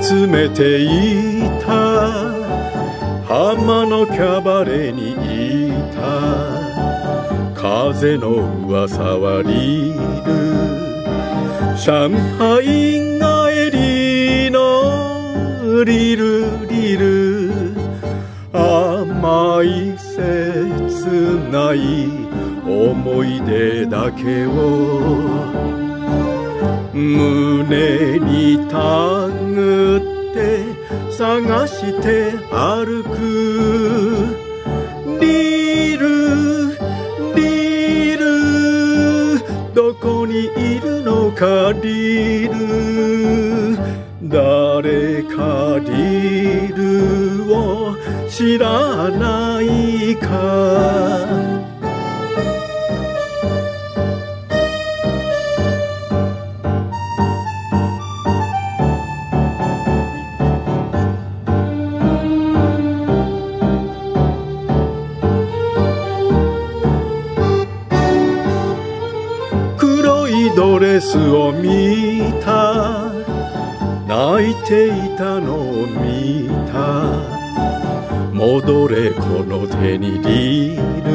つめていた。浜のキャバレーにいた。風の噂はリル上海帰りのリルリル。甘い切ない思い出だけを。胸にたぐって探して歩く。リールリールどこにいるのかリール。誰かリールを知らないか。スを見た。泣いていたのを見た。戻れこの手にリール。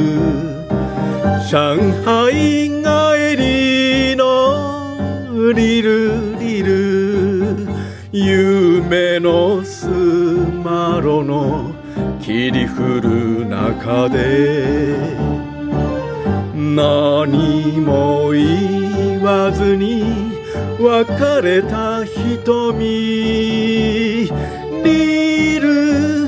上海帰りのリルリル。夢のスマロの霧降る中で。何も言わずに別れた瞳。リル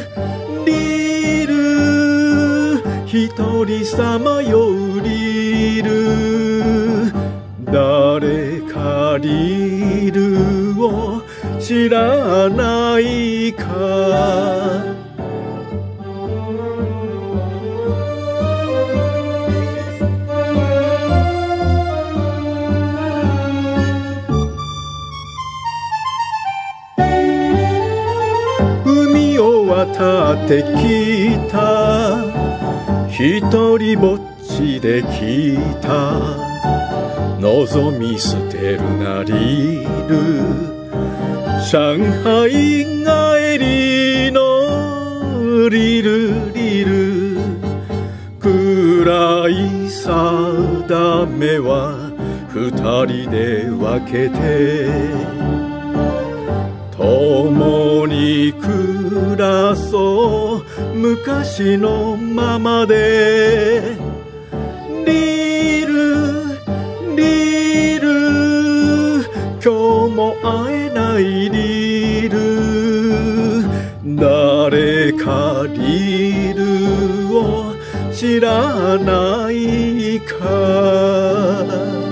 リル一人さまようリル。誰かリールを知らないか。渡ってきた。一人ぼっちで来た。望み捨てるなりる。上海帰りのリルリル。暗い定めは二人で分けて。に暮らそう昔のままで。リールリール今日も会えないリール。誰かリールを知らないか。